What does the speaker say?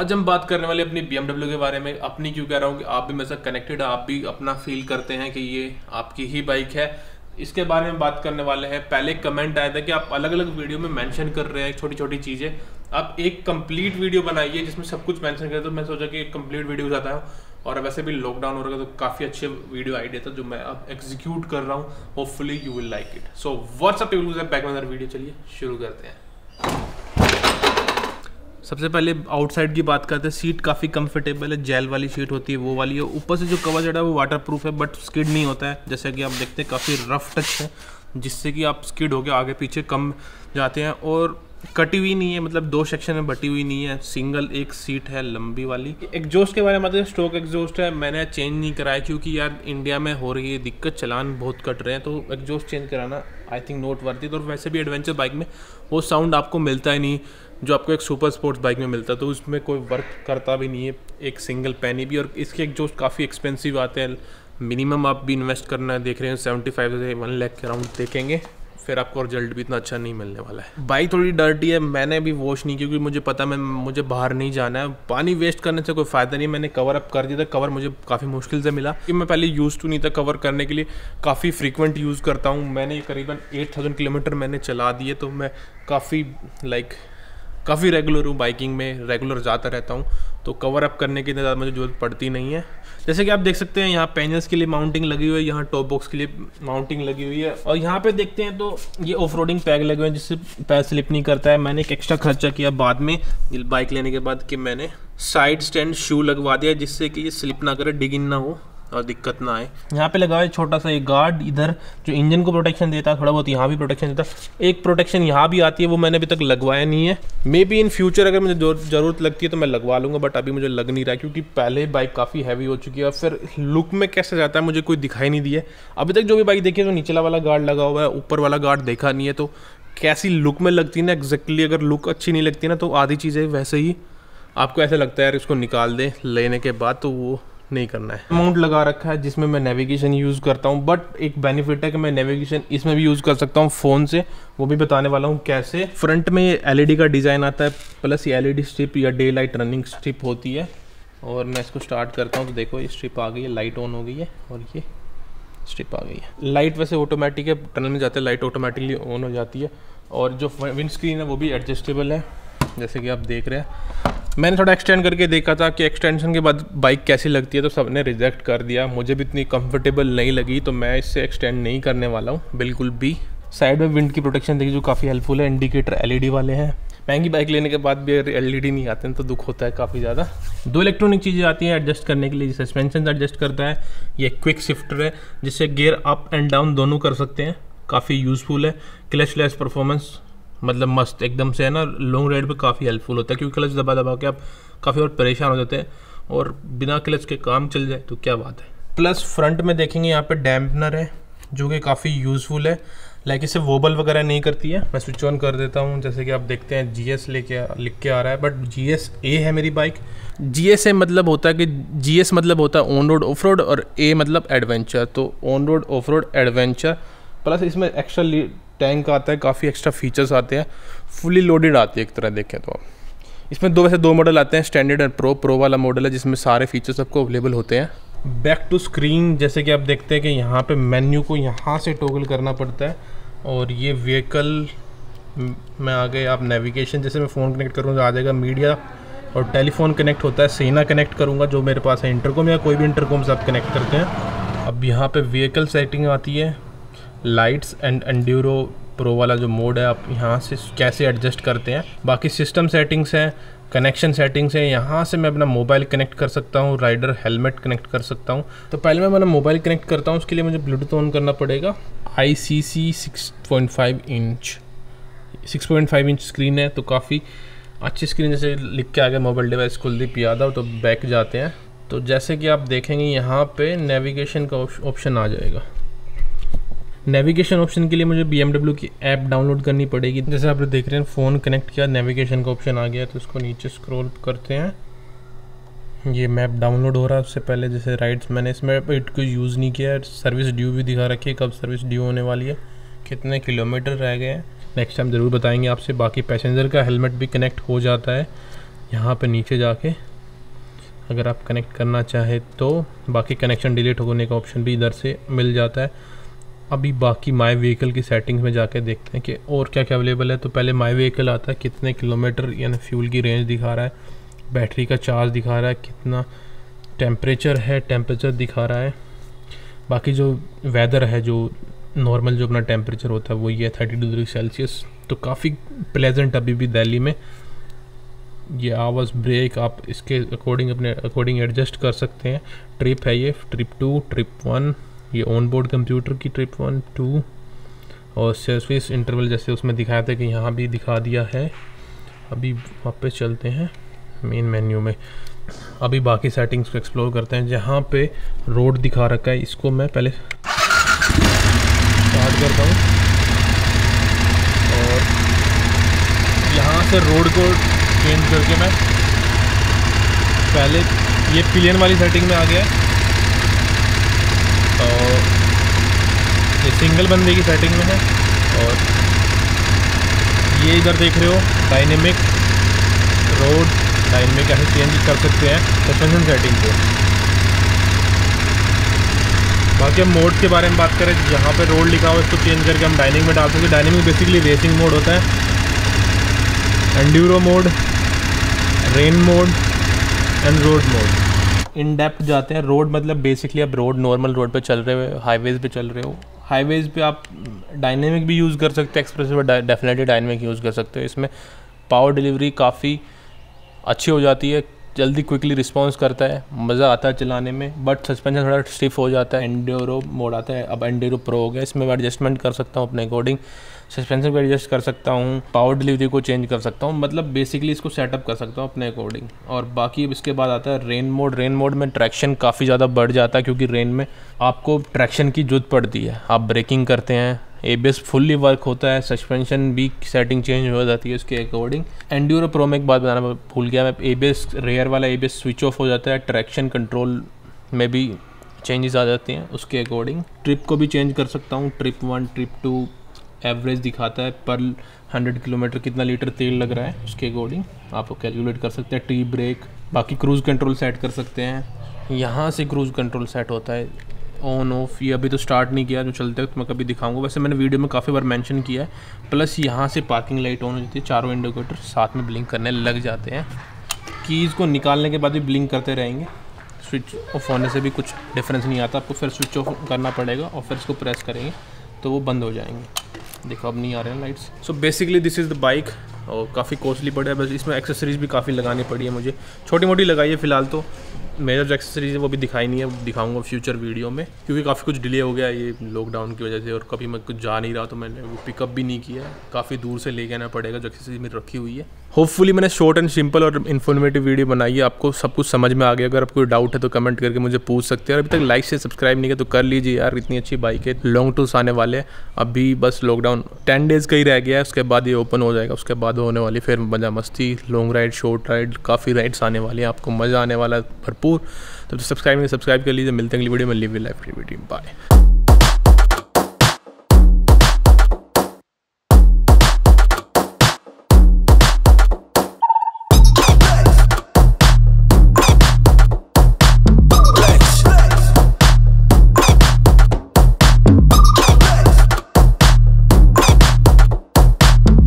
आज हम बात करने वाले अपनी BMW के बारे में। अपनी क्यों कह रहा हूँ कि आप भी मेरे साथ कनेक्टेड आप भी अपना फील करते हैं कि ये आपकी ही बाइक है। इसके बारे में बात करने वाले हैं। पहले कमेंट आया था कि आप अलग अलग वीडियो में मेंशन कर रहे हैं छोटी छोटी चीज़ें। आप एक कंप्लीट वीडियो बनाइए जिसमें सब कुछ मेंशन करें तो मैं सोचा कि एक कंप्लीट वीडियो जाता है। और वैसे भी लॉकडाउन हो रहा है तो काफ़ी अच्छे वीडियो आइडिया था जो मैं अब एग्जीक्यूट कर रहा हूँ। Hopefully you will like it so what's up back video चलिए, शुरू करते हैं। सबसे पहले आउटसाइड की बात करते हैं सीट काफ़ी कंफर्टेबल है जेल वाली सीट होती है, वो वाली है। ऊपर से जो कवर चढ़ा है, वो वाटर प्रूफ है बट स्किड नहीं होता है। जैसे कि आप देखते हैं, काफ़ी रफ टच है, जिससे कि आप स्किड होकर आगे पीछे कम जाते हैं। और कटी हुई नहीं है मतलब दो सेक्शन में बटी हुई नहीं है सिंगल एक सीट है, लंबी वाली। एग्जॉस्ट के बारे में मतलब स्ट्रोक एग्जॉस्ट है, मैंने चेंज नहीं कराया, क्योंकि यार इंडिया में हो रही है दिक्कत, चलान बहुत कट रहे हैं तो एग्जॉस्ट चेंज कराना आई थिंक नोट वर्ती और वैसे भी एडवेंचर बाइक में वो साउंड आपको मिलता ही नहीं। जो आपको एक सुपर स्पोर्ट्स बाइक में मिलता है तो उसमें कोई वर्क करता भी नहीं है, एक सिंगल पैनी भी, और इसके एग्जॉस्ट काफ़ी एक्सपेंसिव आते हैं मिनिमम आप भी इन्वेस्ट करना है देख रहे हैं सेवेंटी फाइव से वन लैख के अराउंड देखेंगे, फिर आपको रिज़ल्ट भी इतना अच्छा नहीं मिलने वाला है। बाइक थोड़ी डर्टी है, मैंने भी वॉश नहीं क्योंकि मुझे पता मैं, मुझे बाहर नहीं जाना है। पानी वेस्ट करने से कोई फ़ायदा नहीं मैंने कवर अप कर दिया था कवर मुझे काफ़ी मुश्किल से मिला। कि मैं पहले यूज़ टू नहीं था कवर करने के लिए, काफ़ी फ्रीक्वेंट यूज़ करता हूँ। मैंने करीबन एट थाउज़ेंड किलोमीटर मैंने चला दिए तो मैं काफ़ी लाइक काफ़ी रेगुलर हूँ बाइकिंग में रेगुलर जाता रहता हूँ तो कवर अप करने की ज़्यादा मुझे ज़रूरत पड़ती नहीं है। जैसे कि आप देख सकते हैं, यहाँ पैनल्स के लिए माउंटिंग लगी हुई है, यहाँ टॉप बॉक्स के लिए माउंटिंग लगी हुई है, और यहाँ पे देखते हैं तो ये ऑफ़ रोडिंग पैग लगे हुए हैं, जिससे पैर स्लिप नहीं करता है। मैंने एक एक्स्ट्रा खर्चा किया बाद में बाइक लेने के बाद, कि मैंने साइड स्टैंड शू लगवा दिया, जिससे कि ये स्लिप ना करे डिगिन ना हो। और दिक्कत ना आए। यहाँ पे लगा है छोटा सा एक गार्ड इधर, जो इंजन को प्रोटेक्शन देता है, थोड़ा बहुत यहाँ भी प्रोटेक्शन देता है। एक प्रोटेक्शन यहाँ भी आती है, वो मैंने अभी तक लगवाया नहीं है। मे बी इन फ्यूचर अगर मुझे ज़रूरत लगती है तो मैं लगवा लूँगा बट अभी मुझे लग नहीं रहा क्योंकि पहले बाइक काफ़ी हैवी हो चुकी है और फिर लुक में कैसे जाता है, मुझे कोई दिखाई नहीं दिया अभी तक जो भी बाइक देखी है तो नीचला वाला गार्ड लगा हुआ है, ऊपर वाला गार्ड देखा नहीं है तो कैसी लुक में लगती है ना एग्जैक्टली अगर लुक अच्छी नहीं लगती ना तो आधी चीज़ें वैसे ही आपको ऐसा लगता है, यार इसको निकाल दे लेने के बाद तो वो नहीं करना है। अमाउंट लगा रखा है जिसमें मैं नेविगेशन यूज़ करता हूँ बट एक बेनिफिट है कि मैं नेविगेशन इसमें भी यूज़ कर सकता हूँ फ़ोन से। वो भी बताने वाला हूँ कैसे। फ्रंट में ये एलईडी का डिज़ाइन आता है प्लस ये एलईडी स्ट्रिप या डे लाइट रनिंग स्ट्रिप होती है। और मैं इसको स्टार्ट करता हूँ तो देखो ये स्ट्रिप आ गई है लाइट ऑन हो गई है, और ये स्ट्रिप आ गई है। लाइट वैसे ऑटोमेटिक है टनल में जाते हैं लाइट ऑटोमेटिकली ऑन हो जाती है। और जो विंड स्क्रीन है, वो भी एडजस्टेबल है, जैसे कि आप देख रहे हैं। मैंने थोड़ा एक्सटेंड करके देखा था कि एक्सटेंशन के बाद बाइक कैसी लगती है तो सबने रिजेक्ट कर दिया। मुझे भी इतनी कंफर्टेबल नहीं लगी तो मैं इससे एक्सटेंड नहीं करने वाला हूँ। बिल्कुल भी। साइड में विंड की प्रोटेक्शन देखिए, जो काफ़ी हेल्पफुल है। इंडिकेटर एलईडी वाले हैं। महँगी बाइक लेने के बाद भी अगर एल नहीं आते हैं तो दुख होता है काफ़ी ज़्यादा। दो इलेक्ट्रॉनिक चीज़ें आती हैं एडजस्ट करने के लिए, जैसे सस्पेंशन एडजस्ट करता है। ये क्विक शिफ्टर है, जिससे गेयर अप एंड डाउन दोनों कर सकते हैं। काफ़ी यूज़फुल है। क्लच लेस परफॉर्मेंस मतलब मस्त एकदम से है ना लॉन्ग राइड पे काफ़ी हेल्पफुल होता है क्योंकि क्लच दबा दबा के आप काफ़ी और परेशान हो जाते हैं और बिना क्लच के काम चल जाए तो क्या बात है। प्लस फ्रंट में देखेंगे यहाँ पे डैम्पनर है जो कि काफ़ी यूज़फुल है। लाइक इसे वोबल वगैरह नहीं करती है। मैं स्विच ऑन कर देता हूँ जैसे कि आप देखते हैं जी एस लेके लिख के आ रहा है बट जी एस ए है मेरी बाइक जी एस ए मतलब होता है कि जी एस मतलब होता है ऑन रोड ऑफ़ रोड और ए मतलब एडवेंचर तो on road off road adventure plus इसमें एक्स्ट्रा टैंक आता है, काफ़ी एक्स्ट्रा फीचर्स आते हैं फुली लोडेड आती है एक तरह देखें तो आप। इसमें दो, वैसे दो मॉडल आते हैं स्टैंडर्ड एंड प्रो प्रो वाला मॉडल है, जिसमें सारे फीचर्स आपको अवेलेबल होते हैं। बैक टू स्क्रीन जैसे कि आप देखते हैं कि यहाँ पे मेन्यू को यहाँ से टोगल करना पड़ता है, और ये व्हीकल में आ गए, आप नेविगेशन जैसे मैं फ़ोन कनेक्ट करूँगा, आ जाएगा मीडिया और टेलीफोन कनेक्ट होता है सेना कनेक्ट करूँगा, जो मेरे पास है इंटरकॉम या कोई भी इंटरकॉम से आप कनेक्ट करते हैं। अब यहाँ पे व्हीकल सेटिंग आती है लाइट्स एंड एंड्यूरो प्रो वाला जो मोड है, आप यहाँ से कैसे एडजस्ट करते हैं। बाकी सिस्टम सेटिंग्स हैं, कनेक्शन सेटिंग्स हैं, यहाँ से मैं अपना मोबाइल कनेक्ट कर सकता हूँ, राइडर हेलमेट कनेक्ट कर सकता हूँ। तो पहले मैं अपना मोबाइल कनेक्ट करता हूँ, उसके लिए मुझे ब्लूटूथ ऑन करना पड़ेगा। I C C six point five inch six point five inch screen है तो काफ़ी अच्छी स्क्रीन जैसे लिख के आ गया मोबाइल डिवाइस कुलदीप यादव तो बैक जाते हैं। तो जैसे कि आप देखेंगे, यहाँ पे नेविगेशन का ऑप्शन आ जाएगा। नेविगेशन ऑप्शन के लिए मुझे बीएमडब्ल्यू की ऐप डाउनलोड करनी पड़ेगी। जैसे आप देख रहे हैं फ़ोन कनेक्ट किया नेविगेशन का ऑप्शन आ गया तो इसको नीचे स्क्रॉल करते हैं। ये मैप डाउनलोड हो रहा है, उससे पहले जैसे राइड्स मैंने इस मैप को यूज़ नहीं किया है। सर्विस ड्यू भी दिखा रखी है, कब सर्विस ड्यू होने वाली है, कितने किलोमीटर रह गए हैं। नेक्स्ट टाइम ज़रूर बताएँगे आपसे, बाकी पैसेंजर का हेलमेट भी कनेक्ट हो जाता है, यहाँ पे नीचे जाके। अगर आप कनेक्ट करना चाहें तो बाकी कनेक्शन डिलीट होने का ऑप्शन भी इधर से मिल जाता है। अभी बाकी माई व्हीकल की सेटिंग्स में जाके देखते हैं कि और क्या क्या अवेलेबल है। तो पहले माई व्हीकल आता है, कितने किलोमीटर यानी फ्यूल की रेंज दिखा रहा है बैटरी का चार्ज दिखा रहा है, कितना टेम्परेचर है टेम्परेचर दिखा रहा है। बाकी जो वेदर है, जो नॉर्मल जो अपना टेम्परेचर होता है, वो ये थर्टी टू डिग्री सेल्सियस तो काफ़ी प्लेजेंट अभी भी दिल्ली में। ये आवाज़ ब्रेक आप इसके अकॉर्डिंग अपने अकॉर्डिंग एडजस्ट कर सकते हैं। ट्रिप है ये ट्रिप टू ट्रिप वन ये ऑन बोर्ड कंप्यूटर की ट्रिप वन टू और सर्विस इंटरवल जैसे उसमें दिखाया था कि यहाँ भी दिखा दिया है। अभी वापस चलते हैं मेन मेन्यू में। अभी बाकी सेटिंग्स को एक्सप्लोर करते हैं। जहाँ पे रोड दिखा रखा है, इसको मैं पहले स्टार्ट करता हूँ। और यहाँ से रोड को चेंज करके मैं पहले ये पिलियन वाली सेटिंग में आ गया है। और ये सिंगल बंदे की सेटिंग में है और ये इधर देख रहे हो डायनेमिक रोड डायनेमिक ऐसे चेंज कर सकते हैं सस्पेंशन सेटिंग को। बाकी हम मोड के बारे में बात करें, जहाँ पे रोड लिखा हुआ इसको चेंज करके हम डाइनिंग में डाल सकते हैं। डायनिंग बेसिकली रेसिंग मोड होता है। Enduro mode rain mode and road mode in depth जाते हैं। रोड मतलब बेसिकली आप रोड नॉर्मल रोड पे चल रहे हो हाईवेज पे चल रहे हो। हाईवेज पे आप डायनेमिक भी यूज़ कर सकते हैं एक्सप्रेस पे डेफिनेटली डायनेमिक यूज़ कर सकते हो। इसमें पावर डिलीवरी काफ़ी अच्छी हो जाती है, जल्दी क्विकली रिस्पॉन्स करता है, मज़ा आता है चलाने में बट सस्पेंशन थोड़ा स्टिफ हो जाता है। एंडोरो मोड आता है, अब एंडोरो प्रो हो गया, इसमें मैं एडजस्टमेंट कर सकता हूँ अपने अकॉर्डिंग सस्पेंशन को एडजस्ट कर सकता हूँ पावर डिलीवरी को चेंज कर सकता हूँ मतलब बेसिकली इसको सेटअप कर सकता हूँ अपने अकॉर्डिंग और बाकी अब इसके बाद आता है रेन मोड रेन मोड में ट्रैक्शन काफ़ी ज़्यादा बढ़ जाता है क्योंकि रेन में आपको ट्रैक्शन की ज़रूरत पड़ती है। आप ब्रेकिंग करते हैं एबीएस फुल्ली वर्क होता है सस्पेंशन भी सेटिंग चेंज हो जाती है उसके अकॉर्डिंग एंड्यूरो प्रो में एक बात बताना भूल गया मैं एबीएस रेयर वाला एबीएस स्विच ऑफ़ हो जाता है ट्रैक्शन कंट्रोल में भी चेंजेस आ जाते हैं उसके अकॉर्डिंग ट्रिप को भी चेंज कर सकता हूँ trip one trip two average दिखाता है पर हंड्रेड किलोमीटर कितना लीटर तेल लग रहा है, उसके अकॉर्डिंग आप कैलकुलेट कर सकते हैं, टी ब्रेक, बाकी क्रूज़ कंट्रोल सेट कर सकते हैं। यहाँ से क्रूज़ कंट्रोल सेट होता है ऑन ऑफ़ ये अभी तो स्टार्ट नहीं किया, जो चलते वक्त मैं कभी दिखाऊँगा। वैसे मैंने वीडियो में काफ़ी बार मेंशन किया है प्लस यहाँ से पार्किंग लाइट ऑन हो जाती है, चारों इंडिकेटर साथ में ब्लिंक करने लग जाते हैं। कीज़ को निकालने के बाद भी ब्लिंक करते रहेंगे स्विच ऑफ़ होने से भी कुछ डिफरेंस नहीं आता, आपको फिर स्विच ऑफ़ करना पड़ेगा और फिर इसको प्रेस करेंगे। तो वो बंद हो जाएँगे। देखो, अब नहीं आ रहे हैं lights so basically this is the bike और काफ़ी कॉस्टली पड़ा है। बस इसमें एक्सेसरीज भी काफ़ी लगानी पड़ी है मुझे। छोटी मोटी लगाई है फ़िलहाल तो। मेजर जो एक्सेसरीज है वो भी दिखाई नहीं है। दिखाऊँगा फ्यूचर वीडियो में। क्योंकि काफ़ी कुछ डिले हो गया ये लॉकडाउन की वजह से, और कभी मैं कुछ जा नहीं रहा तो मैंने वो पिकअप भी नहीं किया काफ़ी दूर से लेके आना पड़ेगा जो एक्सेसरीज मेरी रखी हुई है। होपफुली मैंने शॉर्ट एंड सिंपल और इन्फॉर्मेटिव वीडियो बनाई है। आपको सब कुछ समझ में आ गया। अगर आपको डाउट है तो कमेंट करके मुझे पूछ सकते हैं। और अभी तक लाइक से सब्सक्राइब नहीं किया तो कर लीजिए यार, इतनी अच्छी बाइक है। लॉन्ग टूर्स आने वाले हैं। अभी बस लॉकडाउन टेन डेज़ का ही रह गया है। उसके बाद ये ओपन हो जाएगा। उसके बाद होने वाली फिर मज़ा मस्ती लॉन्ग राइड शॉर्ट राइड काफ़ी राइड्स आने वाली हैं। आपको मज़ा आने वाला भरपूर। तो सब्सक्राइब नहीं सब्सक्राइब कर लीजिए। मिलते हैं अगली वीडियो में। Live life video bye